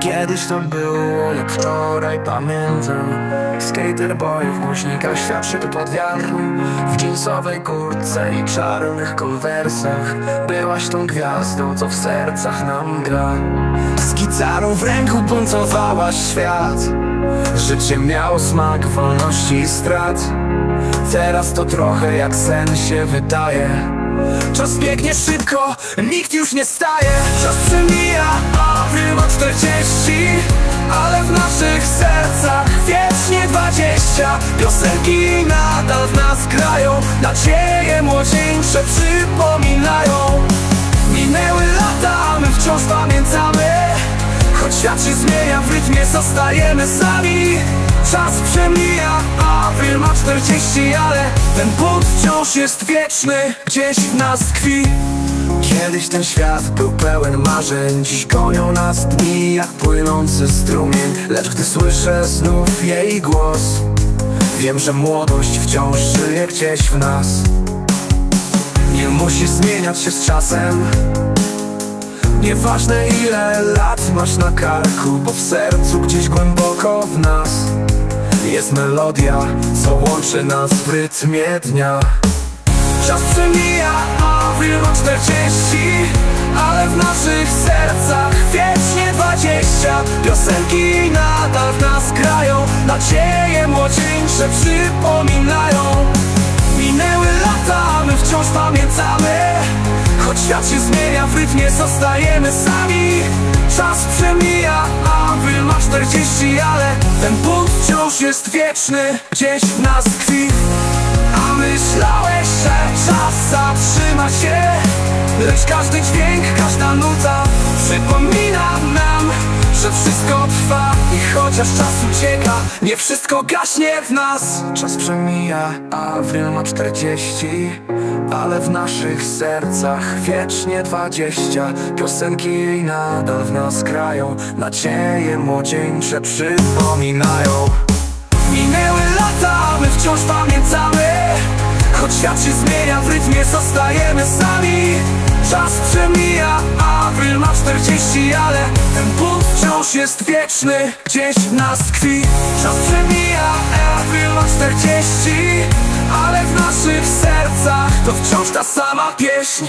Kiedyś to było jak wczoraj pamiętam. Skater boy w głośnikach świadczy pod wiatru W jeansowej kurtce i czarnych konwersach. Byłaś tą gwiazdą, co w sercach nam gra. Z gitarą w ręku buntowałaś świat. Życie miało smak wolności i strat. Teraz to trochę jak sen się wydaje Czas biegnie szybko, nikt już nie staje. Czas przemija, a ma 40 Ale w naszych sercach wiecznie 20 Piosenki nadal w nas grają Nadzieje młodzieńcze przypominają. Minęły lata, a my wciąż pamiętamy. Choć świat się zmienia, w rytmie zostajemy sami. Czas przemija, a ma 40, ale ten bunt wciąż jest wieczny Gdzieś w nas tkwi. Kiedyś ten świat był pełen marzeń Dziś gonią nas dni jak płynący strumień. Lecz gdy słyszę znów jej głos Wiem, że młodość wciąż żyje gdzieś w nas. Nie musi zmieniać się z czasem. Nieważne ile lat masz na karku Bo w sercu gdzieś głęboko w nas Jest melodia, co łączy nas w rytmie dnia. Czas przemija, a ma 40 Ale w naszych sercach wiecznie 20 Piosenki nadal w nas grają Nadzieje młodzieńcze przypominają. Minęły lata, a my wciąż pamiętamy Choć świat się zmienia, w rytmie zostajemy sami. Czas przemija, 40 Ale ten punkt wciąż jest wieczny Gdzieś w nas tkwi. A myślałeś, że czas zatrzyma się Lecz każdy dźwięk, każda nuta Przypomina nam, że wszystko trwa I chociaż czas ucieka, nie wszystko gaśnie w nas. Czas przemija, Avril ma 40 ale w naszych sercach wiecznie dwadzieścia. Piosenki jej nadal w nas grają Nadzieje młodzieńcze przypominają. Minęły lata, my wciąż pamiętamy Choć świat się zmienia, w rytmie zostajemy sami. Czas przemija, Avril ma 40 Ale ten jest wieczny Gdzieś w nas tkwi. Czas przemija, ma 40 Ale w naszych sercach to wciąż ta sama pieśń